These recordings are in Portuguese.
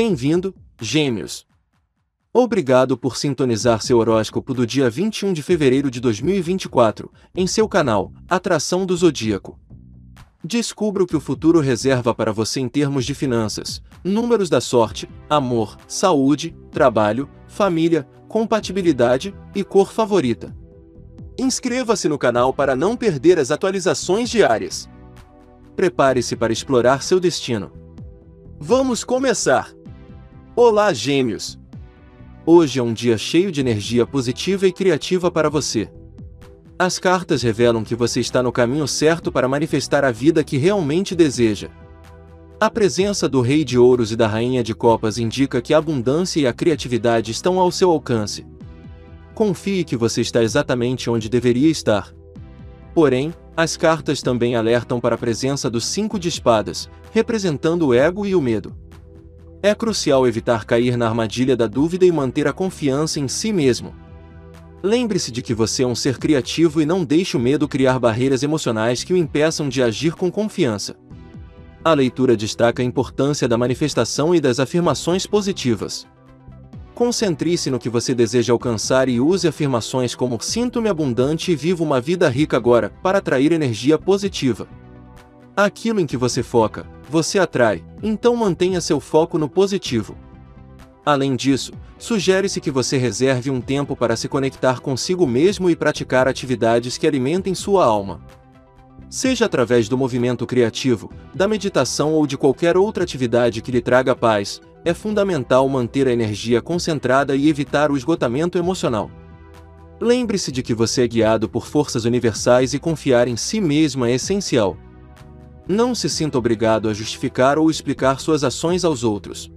Bem-vindo, Gêmeos! Obrigado por sintonizar seu horóscopo do dia 21 de fevereiro de 2024, em seu canal, Atração do Zodíaco. Descubra o que o futuro reserva para você em termos de finanças, números da sorte, amor, saúde, trabalho, família, compatibilidade e cor favorita. Inscreva-se no canal para não perder as atualizações diárias. Prepare-se para explorar seu destino. Vamos começar! Olá, Gêmeos! Hoje é um dia cheio de energia positiva e criativa para você. As cartas revelam que você está no caminho certo para manifestar a vida que realmente deseja. A presença do Rei de Ouros e da Rainha de Copas indica que a abundância e a criatividade estão ao seu alcance. Confie que você está exatamente onde deveria estar. Porém, as cartas também alertam para a presença dos Cinco de Espadas, representando o ego e o medo. É crucial evitar cair na armadilha da dúvida e manter a confiança em si mesmo. Lembre-se de que você é um ser criativo e não deixe o medo criar barreiras emocionais que o impeçam de agir com confiança. A leitura destaca a importância da manifestação e das afirmações positivas. Concentre-se no que você deseja alcançar e use afirmações como Sinto-me abundante e vivo uma vida rica agora para atrair energia positiva. Aquilo em que você foca, você atrai, então mantenha seu foco no positivo. Além disso, sugere-se que você reserve um tempo para se conectar consigo mesmo e praticar atividades que alimentem sua alma. Seja através do movimento criativo, da meditação ou de qualquer outra atividade que lhe traga paz, é fundamental manter a energia concentrada e evitar o esgotamento emocional. Lembre-se de que você é guiado por forças universais e confiar em si mesmo é essencial. Não se sinta obrigado a justificar ou explicar suas ações aos outros.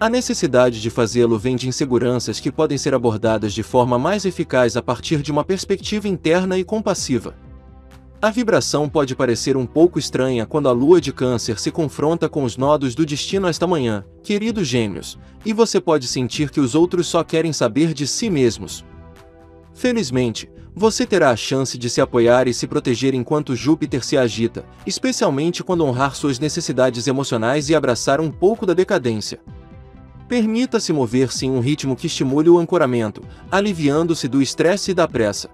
A necessidade de fazê-lo vem de inseguranças que podem ser abordadas de forma mais eficaz a partir de uma perspectiva interna e compassiva. A vibração pode parecer um pouco estranha quando a lua de Câncer se confronta com os nodos do destino esta manhã, queridos Gêmeos, e você pode sentir que os outros só querem saber de si mesmos. Felizmente, você terá a chance de se apoiar e se proteger enquanto Júpiter se agita, especialmente quando honrar suas necessidades emocionais e abraçar um pouco da decadência. Permita-se mover-se em um ritmo que estimule o ancoramento, aliviando-se do estresse e da pressa.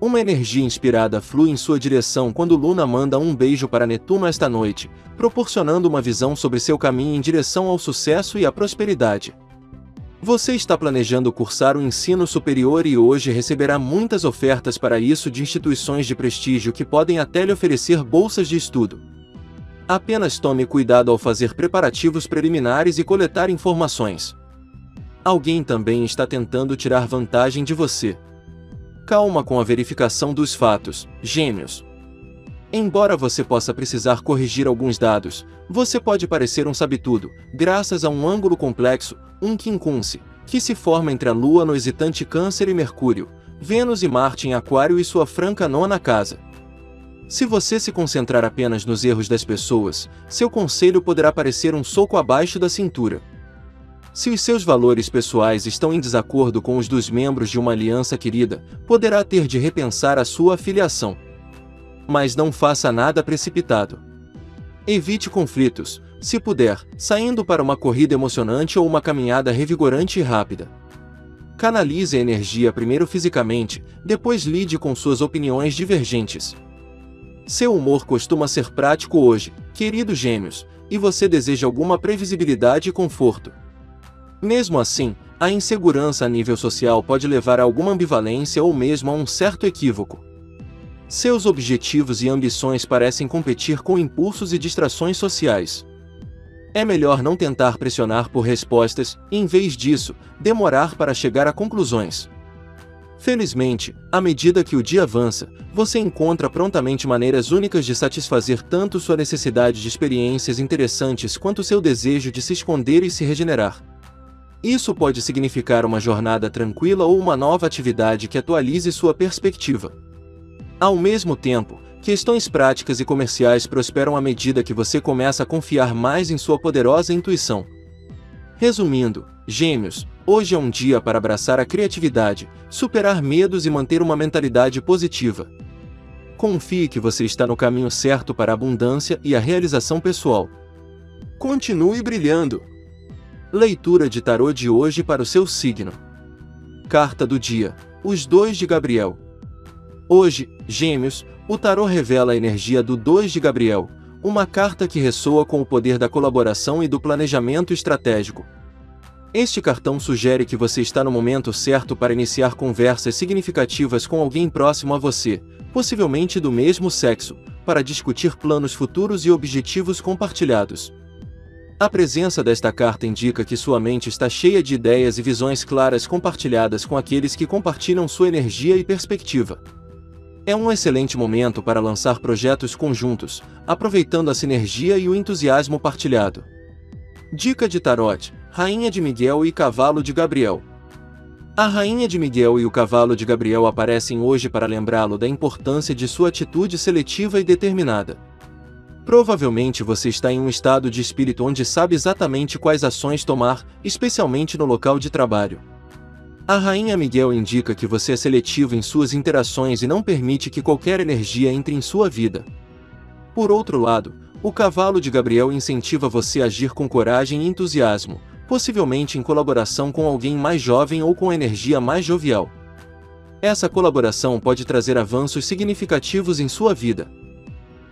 Uma energia inspirada flui em sua direção quando Luna manda um beijo para Netuno esta noite, proporcionando uma visão sobre seu caminho em direção ao sucesso e à prosperidade. Você está planejando cursar o ensino superior e hoje receberá muitas ofertas para isso de instituições de prestígio que podem até lhe oferecer bolsas de estudo. Apenas tome cuidado ao fazer preparativos preliminares e coletar informações. Alguém também está tentando tirar vantagem de você. Calma com a verificação dos fatos, gêmeos. Embora você possa precisar corrigir alguns dados, você pode parecer um sabe-tudo, graças a um ângulo complexo, um quincunce, que se forma entre a Lua no hesitante Câncer e Mercúrio, Vênus e Marte em Aquário e sua franca nona casa. Se você se concentrar apenas nos erros das pessoas, seu conselho poderá parecer um soco abaixo da cintura. Se os seus valores pessoais estão em desacordo com os dos membros de uma aliança querida, poderá ter de repensar a sua afiliação. Mas não faça nada precipitado. Evite conflitos, se puder, saindo para uma corrida emocionante ou uma caminhada revigorante e rápida. Canalize a energia primeiro fisicamente, depois lide com suas opiniões divergentes. Seu humor costuma ser prático hoje, queridos gêmeos, e você deseja alguma previsibilidade e conforto. Mesmo assim, a insegurança a nível social pode levar a alguma ambivalência ou mesmo a um certo equívoco. Seus objetivos e ambições parecem competir com impulsos e distrações sociais. É melhor não tentar pressionar por respostas, em vez disso, demorar para chegar a conclusões. Felizmente, à medida que o dia avança, você encontra prontamente maneiras únicas de satisfazer tanto sua necessidade de experiências interessantes quanto seu desejo de se esconder e se regenerar. Isso pode significar uma jornada tranquila ou uma nova atividade que atualize sua perspectiva. Ao mesmo tempo, questões práticas e comerciais prosperam à medida que você começa a confiar mais em sua poderosa intuição. Resumindo, Gêmeos, hoje é um dia para abraçar a criatividade, superar medos e manter uma mentalidade positiva. Confie que você está no caminho certo para a abundância e a realização pessoal. Continue brilhando! Leitura de tarô de hoje para o seu signo. Carta do dia: Os dois de Gabriel. Hoje, Gêmeos, o tarô revela a energia do 2 de Gabriel, uma carta que ressoa com o poder da colaboração e do planejamento estratégico. Este cartão sugere que você está no momento certo para iniciar conversas significativas com alguém próximo a você, possivelmente do mesmo sexo, para discutir planos futuros e objetivos compartilhados. A presença desta carta indica que sua mente está cheia de ideias e visões claras compartilhadas com aqueles que compartilham sua energia e perspectiva. É um excelente momento para lançar projetos conjuntos, aproveitando a sinergia e o entusiasmo partilhado. Dica de Tarot: Rainha de Miguel e Cavalo de Gabriel. A Rainha de Miguel e o Cavalo de Gabriel aparecem hoje para lembrá-lo da importância de sua atitude seletiva e determinada. Provavelmente você está em um estado de espírito onde sabe exatamente quais ações tomar, especialmente no local de trabalho. A Rainha Miguel indica que você é seletivo em suas interações e não permite que qualquer energia entre em sua vida. Por outro lado, o Cavalo de Gabriel incentiva você a agir com coragem e entusiasmo, possivelmente em colaboração com alguém mais jovem ou com energia mais jovial. Essa colaboração pode trazer avanços significativos em sua vida.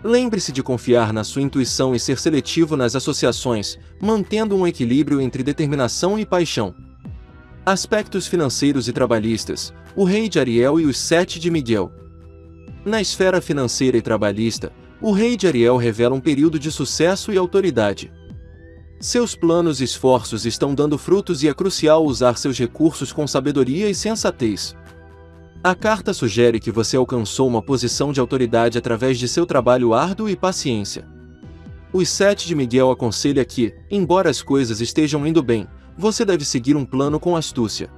Lembre-se de confiar na sua intuição e ser seletivo nas associações, mantendo um equilíbrio entre determinação e paixão. Aspectos financeiros e trabalhistas: o Rei de Ariel e os Sete de Miguel. Na esfera financeira e trabalhista, o Rei de Ariel revela um período de sucesso e autoridade. Seus planos e esforços estão dando frutos e é crucial usar seus recursos com sabedoria e sensatez. A carta sugere que você alcançou uma posição de autoridade através de seu trabalho árduo e paciência. Os Sete de Miguel aconselha que, embora as coisas estejam indo bem, você deve seguir um plano com astúcia.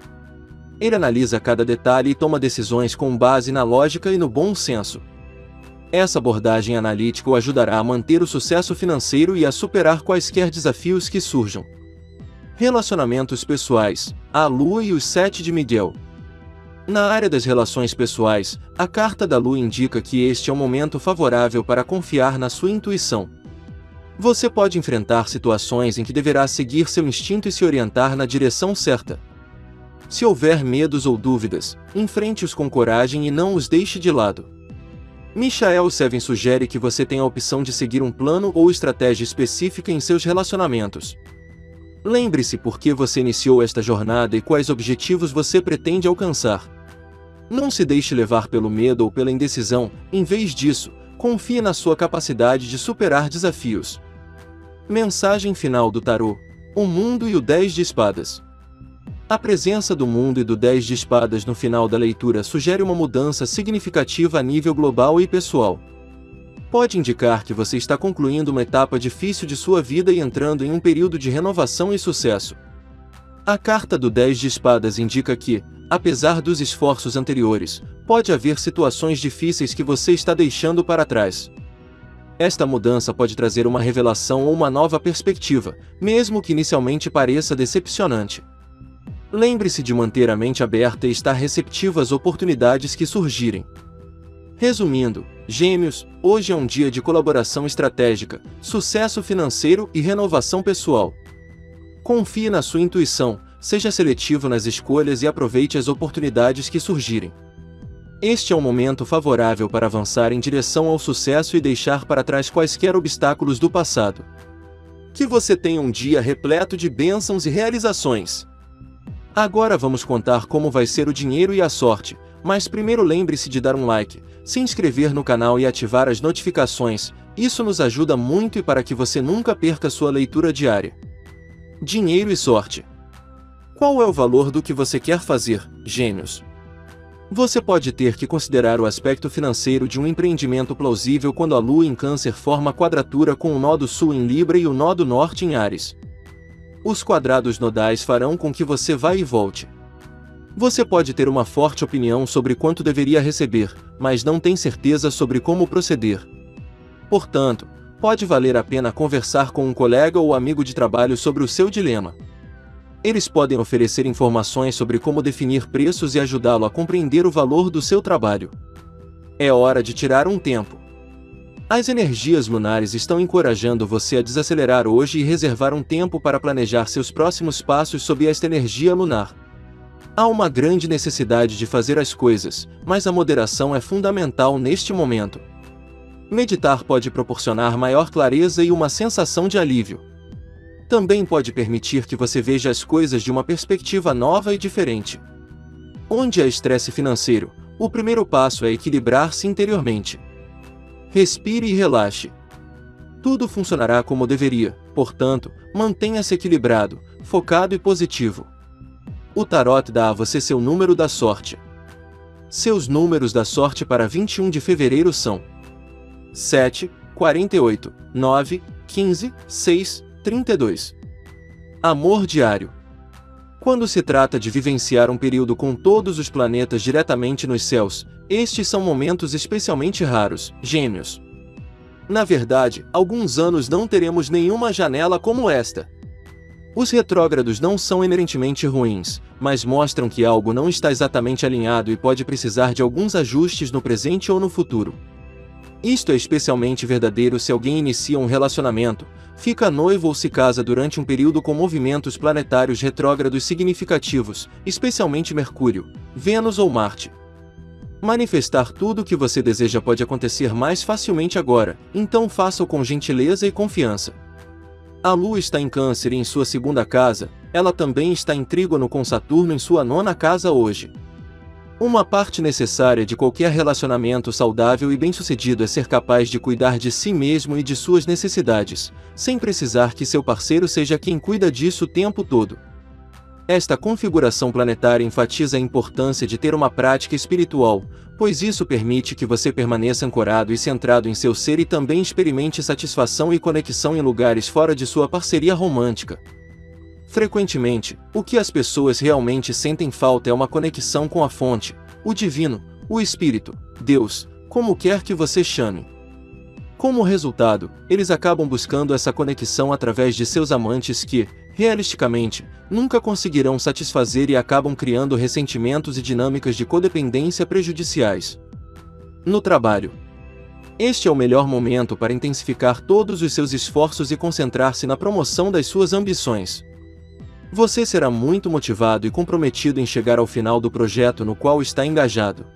Ele analisa cada detalhe e toma decisões com base na lógica e no bom senso. Essa abordagem analítica o ajudará a manter o sucesso financeiro e a superar quaisquer desafios que surjam. Relacionamentos pessoais: a Lua e os Sete de Miguel. Na área das relações pessoais, a carta da Lua indica que este é um momento favorável para confiar na sua intuição. Você pode enfrentar situações em que deverá seguir seu instinto e se orientar na direção certa. Se houver medos ou dúvidas, enfrente-os com coragem e não os deixe de lado. Michael Seven sugere que você tenha a opção de seguir um plano ou estratégia específica em seus relacionamentos. Lembre-se por que você iniciou esta jornada e quais objetivos você pretende alcançar. Não se deixe levar pelo medo ou pela indecisão, em vez disso, confie na sua capacidade de superar desafios. Mensagem final do tarô: O mundo e o 10 de espadas. A presença do mundo e do 10 de espadas no final da leitura sugere uma mudança significativa a nível global e pessoal. Pode indicar que você está concluindo uma etapa difícil de sua vida e entrando em um período de renovação e sucesso. A carta do 10 de espadas indica que, apesar dos esforços anteriores, pode haver situações difíceis que você está deixando para trás. Esta mudança pode trazer uma revelação ou uma nova perspectiva, mesmo que inicialmente pareça decepcionante. Lembre-se de manter a mente aberta e estar receptivo às oportunidades que surgirem. Resumindo, Gêmeos, hoje é um dia de colaboração estratégica, sucesso financeiro e renovação pessoal. Confie na sua intuição, seja seletivo nas escolhas e aproveite as oportunidades que surgirem. Este é um momento favorável para avançar em direção ao sucesso e deixar para trás quaisquer obstáculos do passado. Que você tenha um dia repleto de bênçãos e realizações. Agora vamos contar como vai ser o dinheiro e a sorte, mas primeiro lembre-se de dar um like, se inscrever no canal e ativar as notificações, isso nos ajuda muito e para que você nunca perca sua leitura diária. Dinheiro e sorte. Qual é o valor do que você quer fazer, gênios? Você pode ter que considerar o aspecto financeiro de um empreendimento plausível quando a lua em Câncer forma quadratura com o nó do sul em Libra e o nó do norte em Ares. Os quadrados nodais farão com que você vá e volte. Você pode ter uma forte opinião sobre quanto deveria receber, mas não tem certeza sobre como proceder. Portanto, pode valer a pena conversar com um colega ou amigo de trabalho sobre o seu dilema. Eles podem oferecer informações sobre como definir preços e ajudá-lo a compreender o valor do seu trabalho. É hora de tirar um tempo. As energias lunares estão encorajando você a desacelerar hoje e reservar um tempo para planejar seus próximos passos sob esta energia lunar. Há uma grande necessidade de fazer as coisas, mas a moderação é fundamental neste momento. Meditar pode proporcionar maior clareza e uma sensação de alívio. Também pode permitir que você veja as coisas de uma perspectiva nova e diferente. Onde há estresse financeiro, o primeiro passo é equilibrar-se interiormente. Respire e relaxe. Tudo funcionará como deveria, portanto, mantenha-se equilibrado, focado e positivo. O tarot dá a você seu número da sorte. Seus números da sorte para 21 de fevereiro são 7, 48, 9, 15, 6, 32. Amor diário. Quando se trata de vivenciar um período com todos os planetas diretamente nos céus, estes são momentos especialmente raros, gêmeos. Na verdade, alguns anos não teremos nenhuma janela como esta. Os retrógrados não são inerentemente ruins, mas mostram que algo não está exatamente alinhado e pode precisar de alguns ajustes no presente ou no futuro. Isto é especialmente verdadeiro se alguém inicia um relacionamento, fica noivo ou se casa durante um período com movimentos planetários retrógrados significativos, especialmente Mercúrio, Vênus ou Marte. Manifestar tudo o que você deseja pode acontecer mais facilmente agora, então faça-o com gentileza e confiança. A Lua está em Câncer em sua segunda casa, ela também está em Trígono com Saturno em sua nona casa hoje. Uma parte necessária de qualquer relacionamento saudável e bem-sucedido é ser capaz de cuidar de si mesmo e de suas necessidades, sem precisar que seu parceiro seja quem cuida disso o tempo todo. Esta configuração planetária enfatiza a importância de ter uma prática espiritual, pois isso permite que você permaneça ancorado e centrado em seu ser e também experimente satisfação e conexão em lugares fora de sua parceria romântica. Frequentemente, o que as pessoas realmente sentem falta é uma conexão com a fonte, o divino, o espírito, Deus, como quer que você chame. Como resultado, eles acabam buscando essa conexão através de seus amantes que, realisticamente, nunca conseguirão satisfazer e acabam criando ressentimentos e dinâmicas de codependência prejudiciais. No trabalho. Este é o melhor momento para intensificar todos os seus esforços e concentrar-se na promoção das suas ambições. Você será muito motivado e comprometido em chegar ao final do projeto no qual está engajado.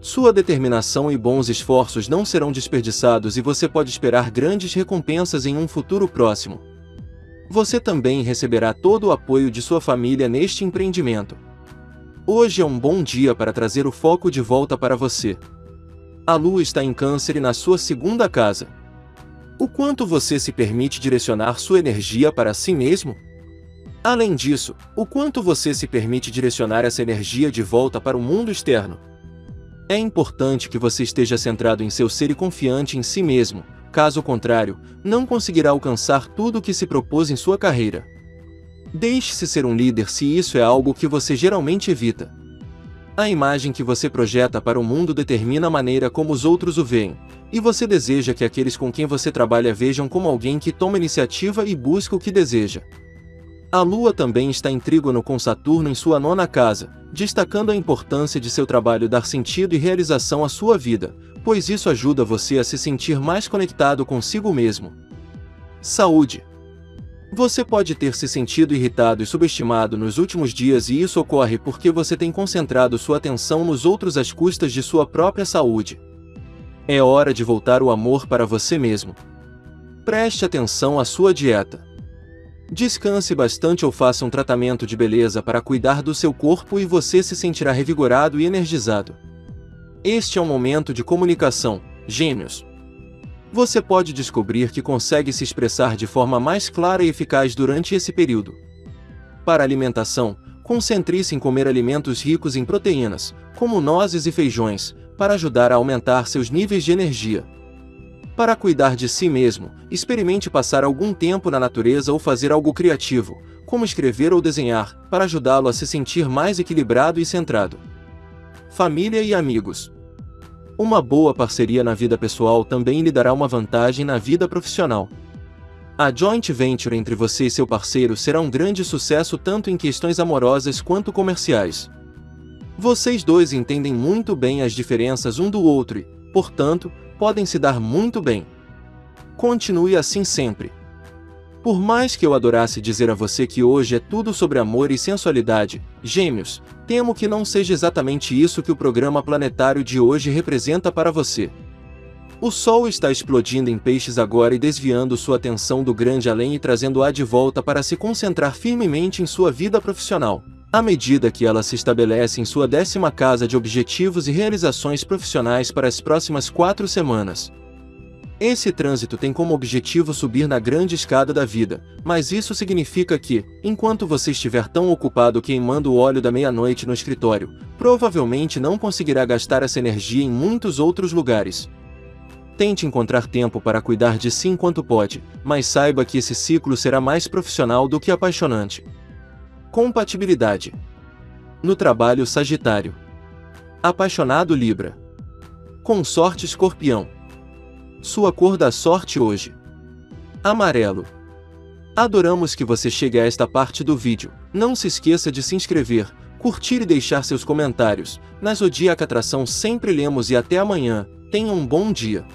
Sua determinação e bons esforços não serão desperdiçados e você pode esperar grandes recompensas em um futuro próximo. Você também receberá todo o apoio de sua família neste empreendimento. Hoje é um bom dia para trazer o foco de volta para você. A lua está em Câncer e na sua segunda casa. O quanto você se permite direcionar sua energia para si mesmo? Além disso, o quanto você se permite direcionar essa energia de volta para o mundo externo. É importante que você esteja centrado em seu ser e confiante em si mesmo, caso contrário, não conseguirá alcançar tudo o que se propôs em sua carreira. Deixe-se ser um líder se isso é algo que você geralmente evita. A imagem que você projeta para o mundo determina a maneira como os outros o veem, e você deseja que aqueles com quem você trabalha vejam como alguém que toma iniciativa e busca o que deseja. A Lua também está em trígono com Saturno em sua nona casa, destacando a importância de seu trabalho dar sentido e realização à sua vida, pois isso ajuda você a se sentir mais conectado consigo mesmo. Saúde. Você pode ter se sentido irritado e subestimado nos últimos dias e isso ocorre porque você tem concentrado sua atenção nos outros às custas de sua própria saúde. É hora de voltar o amor para você mesmo. Preste atenção à sua dieta. Descanse bastante ou faça um tratamento de beleza para cuidar do seu corpo e você se sentirá revigorado e energizado. Este é um momento de comunicação, gêmeos. Você pode descobrir que consegue se expressar de forma mais clara e eficaz durante esse período. Para alimentação, concentre-se em comer alimentos ricos em proteínas, como nozes e feijões, para ajudar a aumentar seus níveis de energia. Para cuidar de si mesmo, experimente passar algum tempo na natureza ou fazer algo criativo, como escrever ou desenhar, para ajudá-lo a se sentir mais equilibrado e centrado. Família e amigos. Uma boa parceria na vida pessoal também lhe dará uma vantagem na vida profissional. A joint venture entre você e seu parceiro será um grande sucesso tanto em questões amorosas quanto comerciais. Vocês dois entendem muito bem as diferenças um do outro e, portanto, podem se dar muito bem. Continue assim sempre. Por mais que eu adorasse dizer a você que hoje é tudo sobre amor e sensualidade, gêmeos, temo que não seja exatamente isso que o programa planetário de hoje representa para você. O Sol está explodindo em peixes agora e desviando sua atenção do grande além e trazendo-a de volta para se concentrar firmemente em sua vida profissional. À medida que ela se estabelece em sua décima casa de objetivos e realizações profissionais para as próximas quatro semanas. Esse trânsito tem como objetivo subir na grande escada da vida, mas isso significa que, enquanto você estiver tão ocupado queimando o óleo da meia-noite no escritório, provavelmente não conseguirá gastar essa energia em muitos outros lugares. Tente encontrar tempo para cuidar de si enquanto pode, mas saiba que esse ciclo será mais profissional do que apaixonante. Compatibilidade. No trabalho Sagitário. Apaixonado Libra. Consorte Escorpião. Sua cor da sorte hoje. Amarelo. Adoramos que você chegue a esta parte do vídeo. Não se esqueça de se inscrever, curtir e deixar seus comentários. Na Zodíaca Atração sempre lemos e até amanhã. Tenha um bom dia.